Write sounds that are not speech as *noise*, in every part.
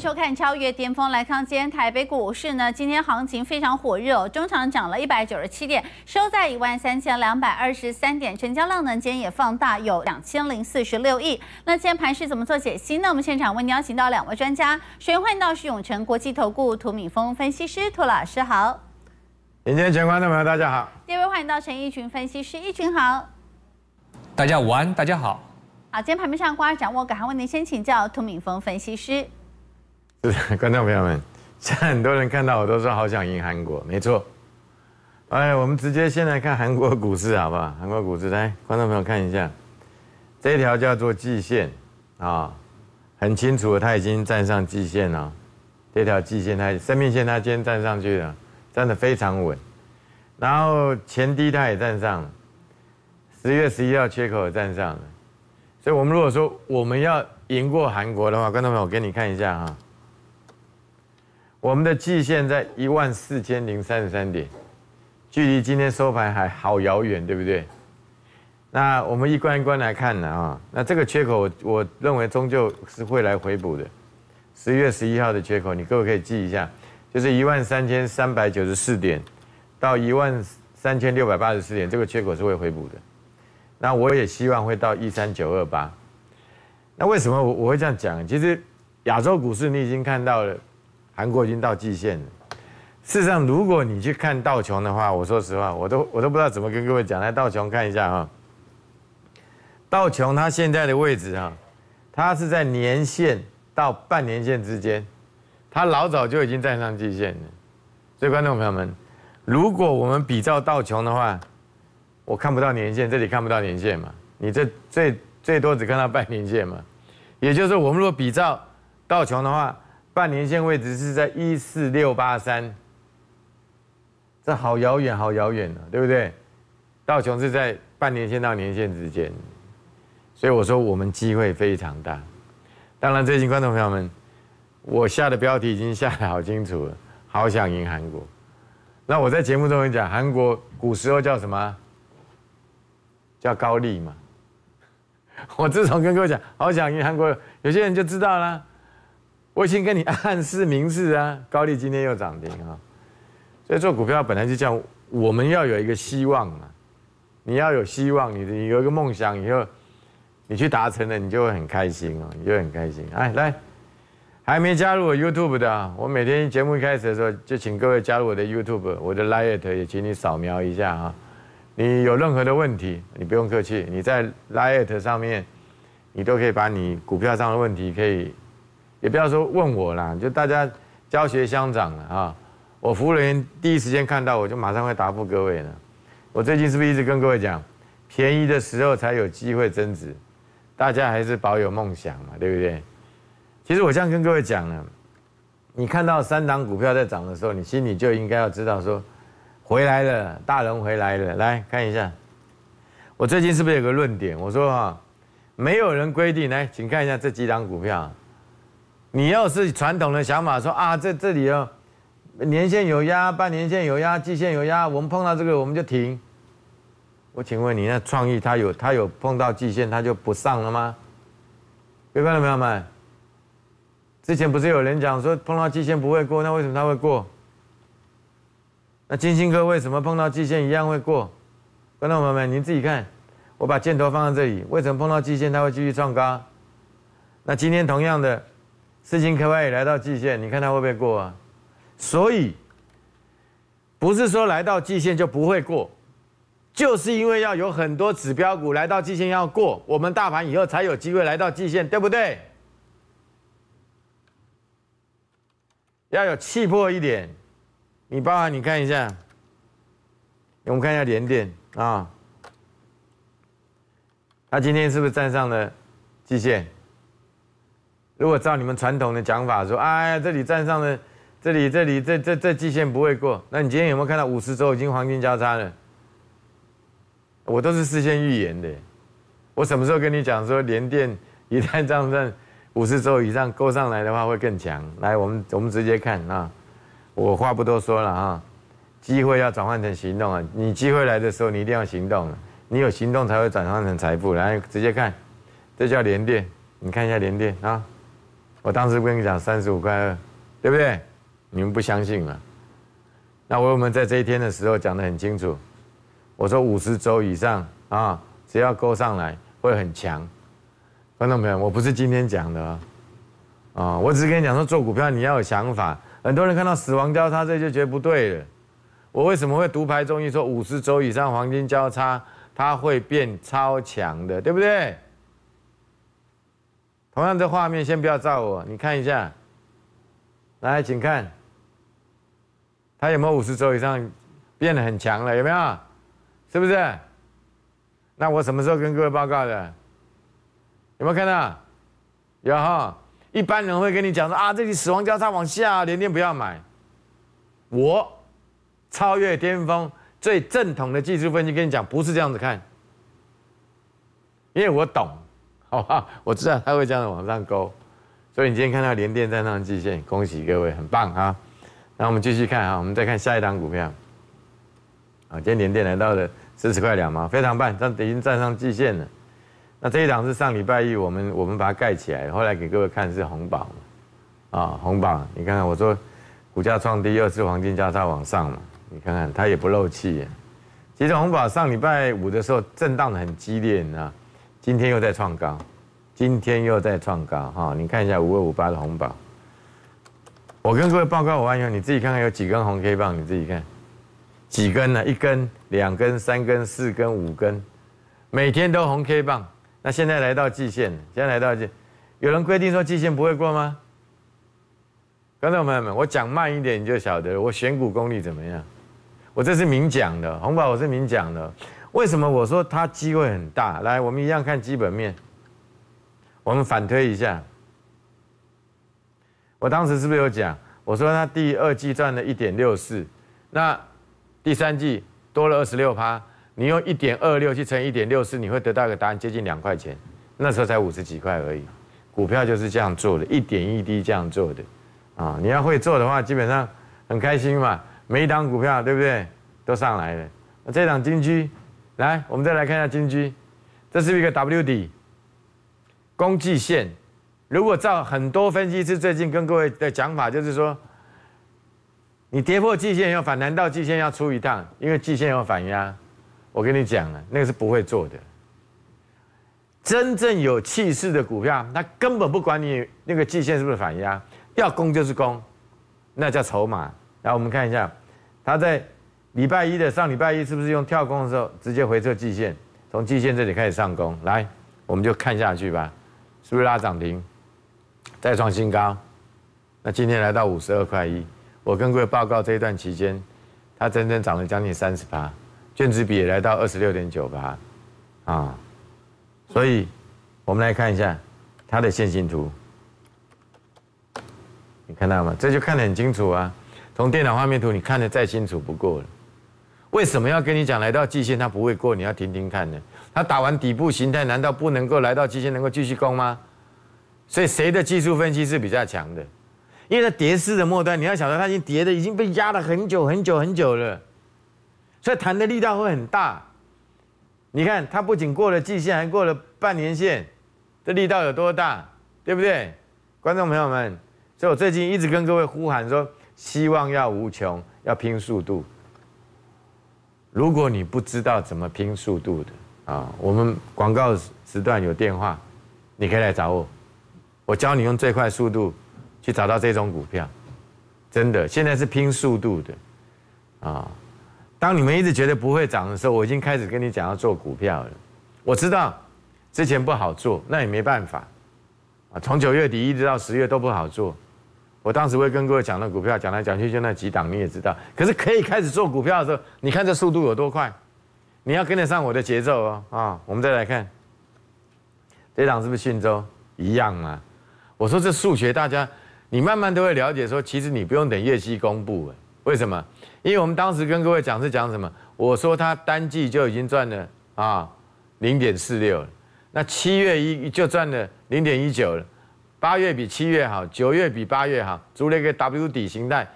收看《超越巅峰》。来看今天台北股市呢，今天行情非常火热哦，中场涨了一百九十七点，收在一万三千两百二十三点，成交量呢今天也放大，有两千零四十六亿。那今天盘是怎么做解析呢？我们现场为您邀请到两位专家，首先欢迎到是永诚国际投顾涂敏峰分析师，涂老师好。迎接全观众朋友，大家好。第二位欢迎到陈义群分析师，义群好。大家午安，大家好。好，今天盘面上瓜掌握，赶快为您先请教涂敏峰分析师。是 *laughs* 观众朋友们，现在很多人看到我都说好想赢韩国，没错。哎，我们直接先来看韩国股市好不好？韩国股市来，观众朋友看一下，这一条叫做季线啊，很清楚，它已经站上季线了。这条季线它生命线它今天站上去了，站得非常稳。然后前低它也站上了，十月十一号缺口也站上了。所以，我们如果说我们要赢过韩国的话，观众朋友，我给你看一下哈。我们的季线在一万四千零三十三点，距离今天收盘还好遥远，对不对？那我们一关一关来看呢啊，那这个缺口，我认为终究是会来回补的。十一月十一号的缺口，你各位可以记一下，就是一万三千三百九十四点到一万三千六百八十四点，这个缺口是会回补的。那我也希望会到一三九二八。那为什么我我会这样讲？其实亚洲股市你已经看到了。韩国已经到季线了。事实上，如果你去看道琼的话，我说实话，我都我都不知道怎么跟各位讲。来，道琼看一下哈。道琼它现在的位置哈，它是在年线到半年线之间，它老早就已经站上季线了。所以，观众朋友们，如果我们比照道琼的话，我看不到年线，这里看不到年线嘛？你这最最多只看到半年线嘛？也就是我们如果比照道琼的话。半年线位置是在一四六八三，这好遥远，好遥远的，对不对？道琼是在半年线到年线之间，所以我说我们机会非常大。当然，最近观众朋友们，我下的标题已经下的好清楚了，好想赢韩国。那我在节目中讲，韩国古时候叫什么？叫高丽嘛。我自从跟各位讲，好想赢韩国，有些人就知道了。我已经跟你暗示明示啊，*laughs* 高丽今天又涨停啊，所以做股票本来就这样，我们要有一个希望嘛，你要有希望，你你有一个梦想，以后你去达成了，你就会很开心哦，你就很开心。哎，来，还没加入我 YouTube 的啊，我每天节目一开始的时候就请各位加入我的 YouTube，我的 Lite 也请你扫描一下啊。你有任何的问题，你不用客气，你在 Lite 上面，你都可以把你股票上的问题可以。也不要说问我啦，就大家教学相长了啊！我服务人员第一时间看到，我就马上会答复各位了。我最近是不是一直跟各位讲，便宜的时候才有机会增值，大家还是保有梦想嘛，对不对？其实我这样跟各位讲了，你看到三档股票在涨的时候，你心里就应该要知道说，回来了，大人回来了。来看一下，我最近是不是有个论点？我说哈，没有人规定，来，请看一下这几档股票。你要是传统的想法，说啊，在这里哦，年线有压，半年线有压，季线有压，我们碰到这个我们就停。我请问你，那创意它有它有碰到季线，它就不上了吗？各位观众朋友们，之前不是有人讲说碰到季线不会过，那为什么它会过？那金星哥为什么碰到季线一样会过？观众朋友们，您自己看，我把箭头放在这里，为什么碰到季线它会继续创高？那今天同样的。四星科外也来到季线，你看它会不会过啊？所以不是说来到季线就不会过，就是因为要有很多指标股来到季线要过，我们大盘以后才有机会来到季线，对不对？要有气魄一点，你包含你看一下，我们看一下连电啊，它今天是不是站上了季线？如果照你们传统的讲法说，哎，这里站上了，这里这里这这这季线不会过，那你今天有没有看到五十周已经黄金交叉了？我都是事先预言的，我什么时候跟你讲说连电一旦站上五十周以上勾上来的话会更强？来，我们我们直接看啊，我话不多说了啊，机会要转换成行动啊，你机会来的时候你一定要行动，你有行动才会转换成财富。来，直接看，这叫连电，你看一下连电啊。我当时跟你讲三十五块二，对不对？你们不相信嘛？那我们在这一天的时候讲得很清楚，我说五十周以上啊，只要勾上来会很强。观众朋友，我不是今天讲的啊，啊，我只是跟你讲说做股票你要有想法。很多人看到死亡交叉这就觉得不对了。我为什么会独排众议说五十周以上黄金交叉它会变超强的，对不对？同样的画面，先不要照我，你看一下。来，请看，它有没有五十周以上变得很强了？有没有？是不是？那我什么时候跟各位报告的？有没有看到？有哈。一般人会跟你讲说啊，这里死亡交叉往下，连天不要买。我超越巅峰最正统的技术分析跟你讲，不是这样子看，因为我懂。好吧，我知道它会这样往上勾，所以你今天看到连电站上季线，恭喜各位，很棒啊！那我们继续看啊，我们再看下一档股票。啊，今天连电来到了四十块两毛，非常棒，它已经站上季线了。那这一档是上礼拜一我们我们把它盖起来，后来给各位看是红宝啊，红宝，你看看我说股价创低，又是黄金交叉往上嘛，你看看它也不漏气。其实红宝上礼拜五的时候震荡的很激烈，你知道。今天又在创高，今天又在创高哈！你看一下五二五八的红宝，我跟各位报告完以后，你自己看看有几根红 K 棒，你自己看几根呢？一根、两根、三根、四根、五根，每天都红 K 棒。那现在来到季线，现在来到季，有人规定说季线不会过吗？观众朋友们，我讲慢一点你就晓得了，我选股功力怎么样？我这是明讲的，红宝我是明讲的。为什么我说它机会很大？来，我们一样看基本面。我们反推一下，我当时是不是有讲？我说它第二季赚了一点六四，那第三季多了二十六趴，你用一点二六去乘一点六四，你会得到一个答案，接近两块钱。那时候才五十几块而已，股票就是这样做的，一点一滴这样做的。啊，你要会做的话，基本上很开心嘛。每一档股票对不对？都上来了。那这档金居。来，我们再来看一下金居，这是一个 W 底，攻季线。如果照很多分析师最近跟各位的讲法，就是说，你跌破季线要反弹到季线要出一趟，因为季线有反压。我跟你讲了，那个是不会做的。真正有气势的股票，它根本不管你那个季线是不是反压，要攻就是攻，那叫筹码。来，我们看一下，它在。礼拜一的上礼拜一是不是用跳空的时候直接回撤季线，从季线这里开始上攻？来，我们就看下去吧，是不是拉涨停，再创新高？那今天来到五十二块一，我跟各位报告这一段期间，它整整涨了将近三十八，卷子比也来到二十六点九八，啊，所以我们来看一下它的线形图，你看到吗？这就看得很清楚啊，从电脑画面图你看得再清楚不过了。为什么要跟你讲来到季线它不会过？你要听听看呢。它打完底部形态，难道不能够来到季线能够继续攻吗？所以谁的技术分析是比较强的？因为它跌势的末端，你要晓得它已经跌的已经被压了很久很久很久了，所以弹的力道会很大。你看它不仅过了季线，还过了半年线，这力道有多大？对不对？观众朋友们，所以我最近一直跟各位呼喊说，希望要无穷，要拼速度。如果你不知道怎么拼速度的啊，我们广告时段有电话，你可以来找我，我教你用最快速度去找到这种股票，真的，现在是拼速度的啊。当你们一直觉得不会涨的时候，我已经开始跟你讲要做股票了。我知道之前不好做，那也没办法啊。从九月底一直到十月都不好做。我当时会跟各位讲的股票，讲来讲去就那几档，你也知道。可是可以开始做股票的时候，你看这速度有多快？你要跟得上我的节奏哦。啊，我们再来看，这档是不是信州一样啊？我说这数学大家，你慢慢都会了解。说其实你不用等业绩公布，为什么？因为我们当时跟各位讲是讲什么？我说它单季就已经赚了啊零点四六，那七月一就赚了零点一九了。八月比七月好，九月比八月好，组了一个 W 底形态，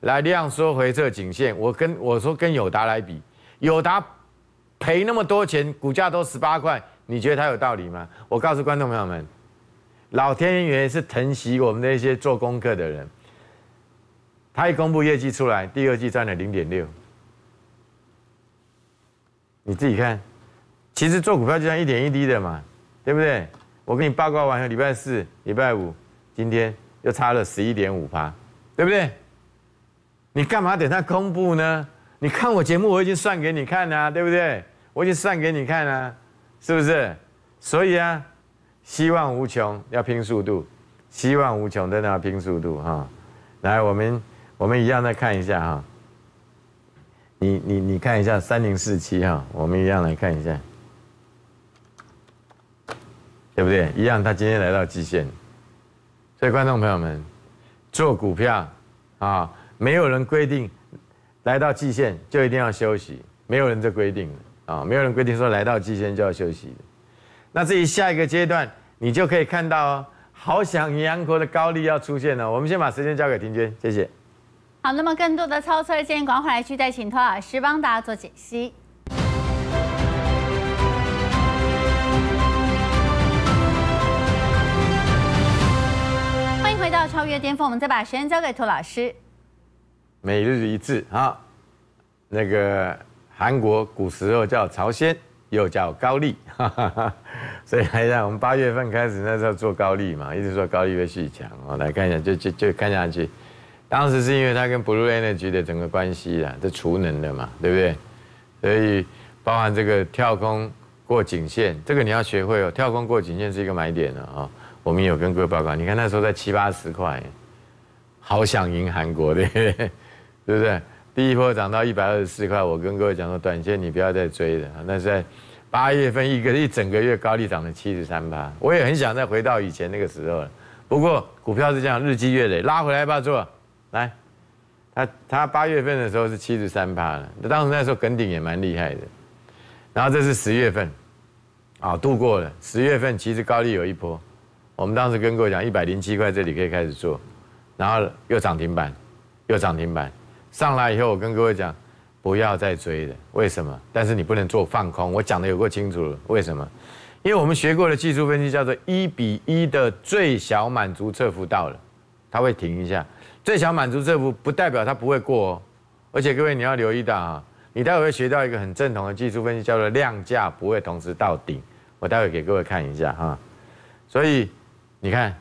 来量缩回撤颈线。我跟我说跟友达来比，友达赔那么多钱，股价都十八块，你觉得它有道理吗？我告诉观众朋友们，老天爷是疼惜我们那些做功课的人。他一公布业绩出来，第二季赚了零点六，你自己看，其实做股票就像一点一滴的嘛，对不对？我给你报告完了，礼拜四、礼拜五，今天又差了十一点五趴，对不对？你干嘛等他公布呢？你看我节目，我已经算给你看了，对不对？我已经算给你看了，是不是？所以啊，希望无穷，要拼速度，希望无穷，真的要拼速度哈。来，我们。我们一样再看一下哈，你你你看一下三零四七哈，我们一样来看一下，对不对？一样，他今天来到极限，所以观众朋友们，做股票啊，没有人规定来到极限就一定要休息，没有人这规定啊，没有人规定说来到极限就要休息。那至于下一个阶段，你就可以看到，好想阳国的高利要出现了。我们先把时间交给婷娟，谢谢。好，那么更多的操作建议，赶快来去再请托老师帮大家做解析。超越巅峰，我们再把时间交给涂老师。每日一字啊，那个韩国古时候叫朝鲜，又叫高丽，*laughs* 所以来讲，我们八月份开始那时候做高丽嘛，一直说高丽会续强哦，来看一下，就就就看下去。当时是因为它跟 Blue Energy 的整个关系啊，这储能的嘛，对不对？所以包含这个跳空过颈线，这个你要学会哦。跳空过颈线是一个买点的啊。我们有跟各位报告，你看那时候在七八十块，好想赢韩国的，*laughs* 对不对？第一波涨到一百二十四块，我跟各位讲说，短线你不要再追了。那在八月份一个一整个月高利涨了七十三八，我也很想再回到以前那个时候了。不过股票是这样，日积月累，拉回来吧做？来，他他八月份的时候是七十三趴了，当时那时候梗顶也蛮厉害的，然后这是十月份，啊度过了十月份，其实高利有一波，我们当时跟各位讲一百零七块这里可以开始做，然后又涨停板，又涨停板，上来以后我跟各位讲不要再追了，为什么？但是你不能做放空，我讲的有够清楚了，为什么？因为我们学过的技术分析叫做一比一的最小满足测幅到了，它会停一下。最小满足这幅不代表它不会过哦，而且各位你要留意到啊，你待会会学到一个很正统的技术分析，叫做量价不会同时到顶。我待会给各位看一下哈。所以你看，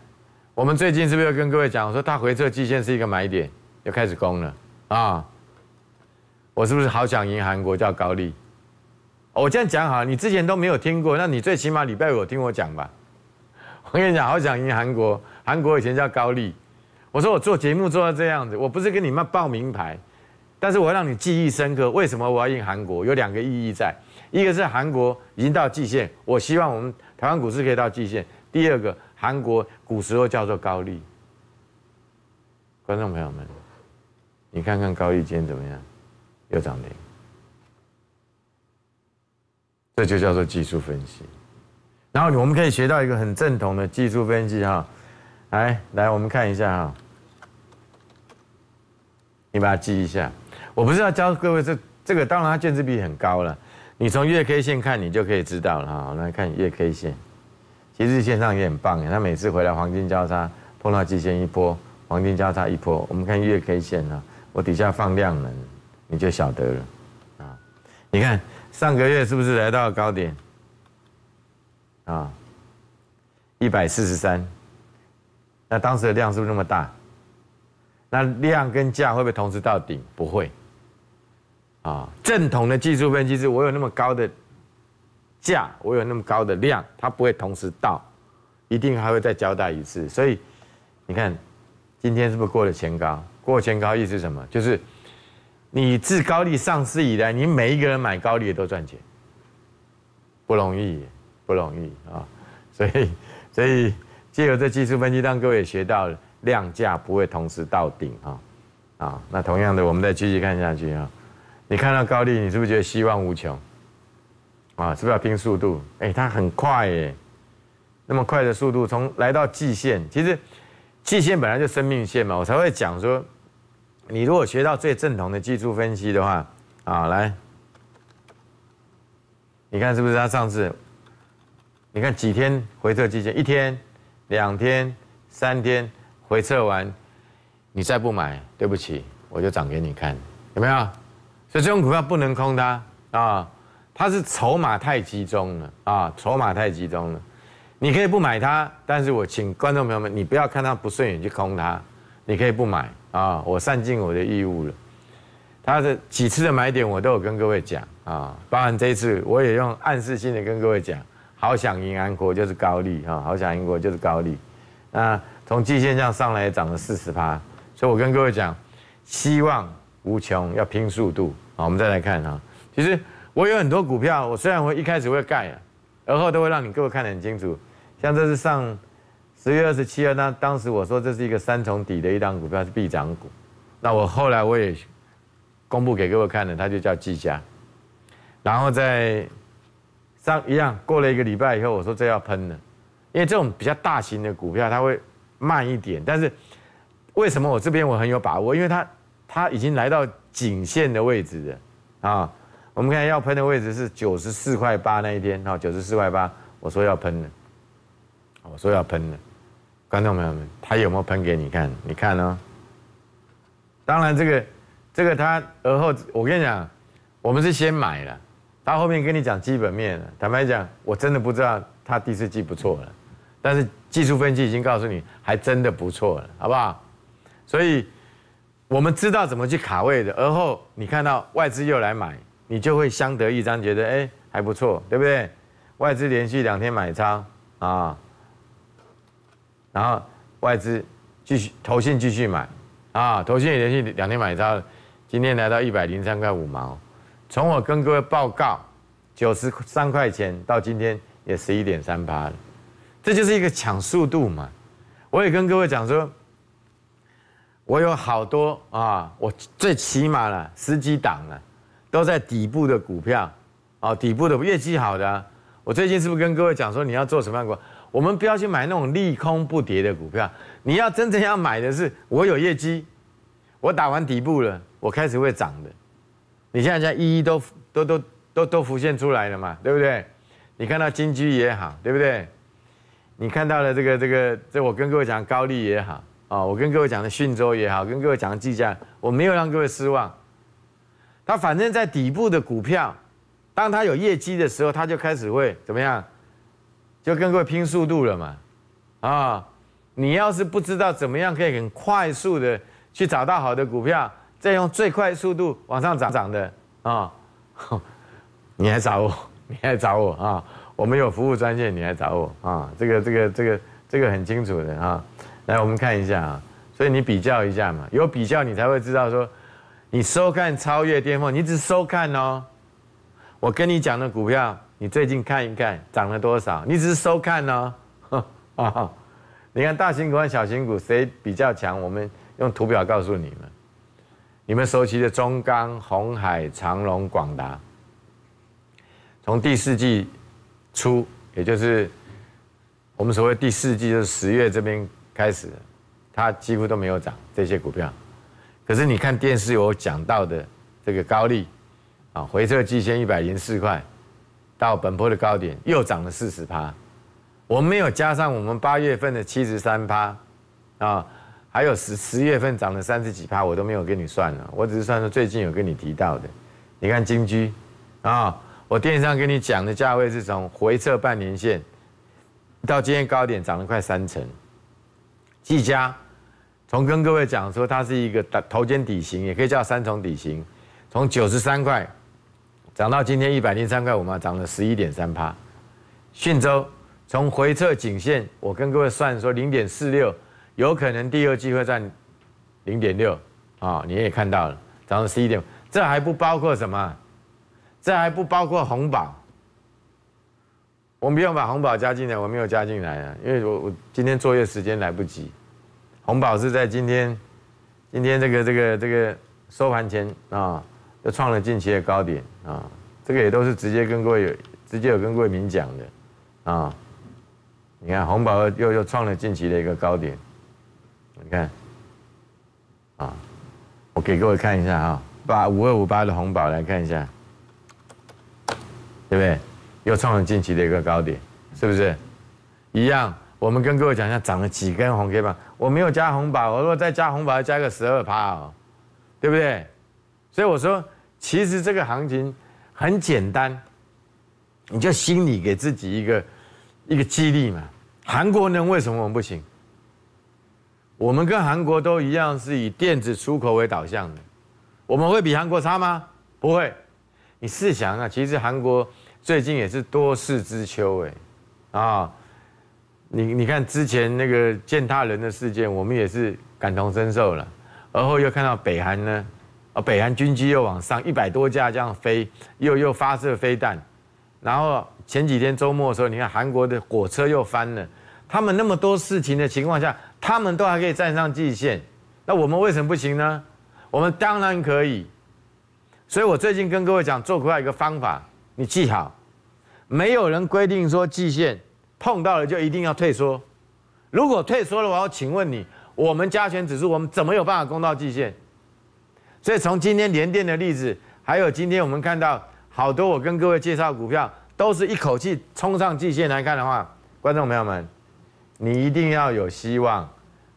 我们最近是不是要跟各位讲我说，它回撤季线是一个买点，又开始攻了啊？我是不是好想赢韩国叫高利？我这样讲好，你之前都没有听过，那你最起码礼拜五听我讲吧。我跟你讲，好想赢韩国，韩国以前叫高利。我说我做节目做到这样子，我不是跟你们报名牌，但是我让你记忆深刻。为什么我要赢韩国？有两个意义在，一个是韩国已经到季线，我希望我们台湾股市可以到季线。第二个，韩国古时候叫做高利。观众朋友们，你看看高利今天怎么样？又涨停，这就叫做技术分析。然后我们可以学到一个很正统的技术分析哈。来来，我们看一下哈，你把它记一下。我不是要教各位这这个，当然它卷子比很高了。你从月 K 线看，你就可以知道了哈。来看月 K 线，其实线上也很棒它每次回来黄金交叉碰到季线一波，黄金交叉一波。我们看月 K 线啊，我底下放量能，你就晓得了啊。你看上个月是不是来到高点啊？一百四十三。那当时的量是不是那么大？那量跟价会不会同时到顶？不会。啊，正统的技术分析是，我有那么高的价，我有那么高的量，它不会同时到，一定还会再交代一次。所以，你看，今天是不是过了前高？过前高意思是什么？就是你自高利上市以来，你每一个人买高利都赚钱，不容易，不容易啊。所以，所以。借由这技术分析，让各位学到量价不会同时到顶啊，啊，那同样的，我们再继续看下去啊。你看到高利，你是不是觉得希望无穷？啊，是不是要拼速度？哎，它很快耶，那么快的速度，从来到季线，其实季线本来就生命线嘛，我才会讲说，你如果学到最正统的技术分析的话，啊，来，你看是不是它上次？你看几天回撤季线，一天。两天、三天回撤完，你再不买，对不起，我就涨给你看，有没有？所以这种股票不能空它啊，它是筹码太集中了啊，筹码太集中了。你可以不买它，但是我请观众朋友们，你不要看它不顺眼去空它，你可以不买啊，我善尽我的义务了。它的几次的买点我都有跟各位讲啊，包含这一次我也用暗示性的跟各位讲，好想赢安国就是高利啊，好想赢国就是高利。那从季线上上来涨了四十趴，所以我跟各位讲，希望无穷，要拼速度。好，我们再来看啊，其实我有很多股票，我虽然会一开始会盖啊，而后都会让你各位看得很清楚。像这是上十月二十七号，那当时我说这是一个三重底的一档股票是必涨股，那我后来我也公布给各位看了，它就叫技嘉，然后在上一样过了一个礼拜以后，我说这要喷了，因为这种比较大型的股票它会慢一点，但是为什么我这边我很有把握？因为它它已经来到颈线的位置了啊，我们看要喷的位置是九十四块八那一天啊，九十四块八，我说要喷的。我说要喷的，观众朋友们，他有没有喷给你看？你看哦。当然，这个这个他而后，我跟你讲，我们是先买了，他后面跟你讲基本面了。坦白讲，我真的不知道他第四季不错了，但是技术分析已经告诉你，还真的不错了，好不好？所以我们知道怎么去卡位的。而后你看到外资又来买，你就会相得益彰，觉得哎还不错，对不对？外资连续两天买超啊。然后外资继续投信继续买，啊，投信也连续两天买超，今天来到一百零三块五毛。从我跟各位报告九十三块钱到今天也十一点三八了，这就是一个抢速度嘛。我也跟各位讲说，我有好多啊，我最起码了十几档了，都在底部的股票，哦，底部的业绩好的。我最近是不是跟各位讲说你要做什么样股？我们不要去买那种利空不跌的股票，你要真正要买的是我有业绩，我打完底部了，我开始会涨的。你现在在一一都都都都都浮现出来了嘛，对不对？你看到金居也好，对不对？你看到了这个这个这我跟各位讲高利也好啊，我跟各位讲的讯州也好，跟各位讲的计价，我没有让各位失望。它反正在底部的股票，当它有业绩的时候，它就开始会怎么样？就跟各位拼速度了嘛，啊，你要是不知道怎么样可以很快速的去找到好的股票，再用最快速度往上涨涨的啊，*laughs* 你来找我，*laughs* 你来找我啊，我们有服务专线，你来找我啊，这个这个这个这个很清楚的啊，来我们看一下啊，所以你比较一下嘛，有比较你才会知道说，你收看超越巅峰，你只收看哦，我跟你讲的股票。你最近看一看涨了多少？你只是收看哦，*laughs* 你看大型股和小型股谁比较强？我们用图表告诉你们。你们熟悉的中钢、红海、长隆、广达，从第四季初，也就是我们所谓第四季，就是十月这边开始，它几乎都没有涨这些股票。可是你看电视有讲到的这个高利，啊，回撤季线一百零四块。到本波的高点又涨了四十趴，我没有加上我们八月份的七十三趴，啊，还有十十月份涨了三十几趴，我都没有跟你算了，我只是算说最近有跟你提到的。你看金居，啊，我电视上跟你讲的价位是从回撤半年线到今天高点涨了快三成。技嘉，从跟各位讲说它是一个头肩底型，也可以叫三重底型，从九十三块。涨到今天一百零三块五嘛，涨了十一点三趴。讯州从回撤颈线，我跟各位算说零点四六，有可能第二季会占零点六啊，你也看到了，涨了十一点。这还不包括什么？这还不包括红宝。我们不用把红宝加进来，我没有加进来啊，因为我我今天作业时间来不及。红宝是在今天，今天这个这个这个收盘前啊。又创了近期的高点啊，这个也都是直接跟各位直接有跟各位明讲的啊。你看红宝又又创了近期的一个高点，你看啊，我给各位看一下啊，把五二五八的红宝来看一下，对不对？又创了近期的一个高点，是不是？一样，我们跟各位讲一下，涨了几根红 K 棒，我没有加红宝，我如果再加红宝，要加个十二趴哦，对不对？所以我说，其实这个行情很简单，你就心里给自己一个一个激励嘛。韩国人为什么我们不行？我们跟韩国都一样是以电子出口为导向的，我们会比韩国差吗？不会。你试想啊，其实韩国最近也是多事之秋哎，啊，你你看之前那个践踏人的事件，我们也是感同身受了，而后又看到北韩呢，啊，北韩军机又往上一百多架这样飞，又又发射飞弹，然后前几天周末的时候，你看韩国的火车又翻了，他们那么多事情的情况下，他们都还可以站上季线，那我们为什么不行呢？我们当然可以。所以我最近跟各位讲做出来一个方法，你记好，没有人规定说季线碰到了就一定要退缩。如果退缩的话，我请问你，我们加权指数我们怎么有办法攻到季线？所以从今天连电的例子，还有今天我们看到好多我跟各位介绍股票，都是一口气冲上季线来看的话，观众朋友们，你一定要有希望，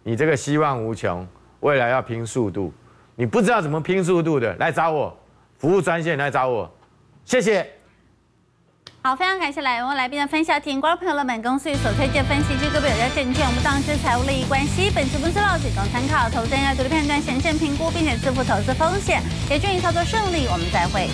你这个希望无穷，未来要拼速度，你不知道怎么拼速度的，来找我。服务专线来找我，谢谢。好，非常感谢来我来宾的分享。听观众朋友们，公司所推荐分析之个别有价证券，我们当时财务利益关系，本次公司报仅供参考，投资人要独立判断、审慎评估，并且自负投资风险。也祝你操作顺利，我们再会。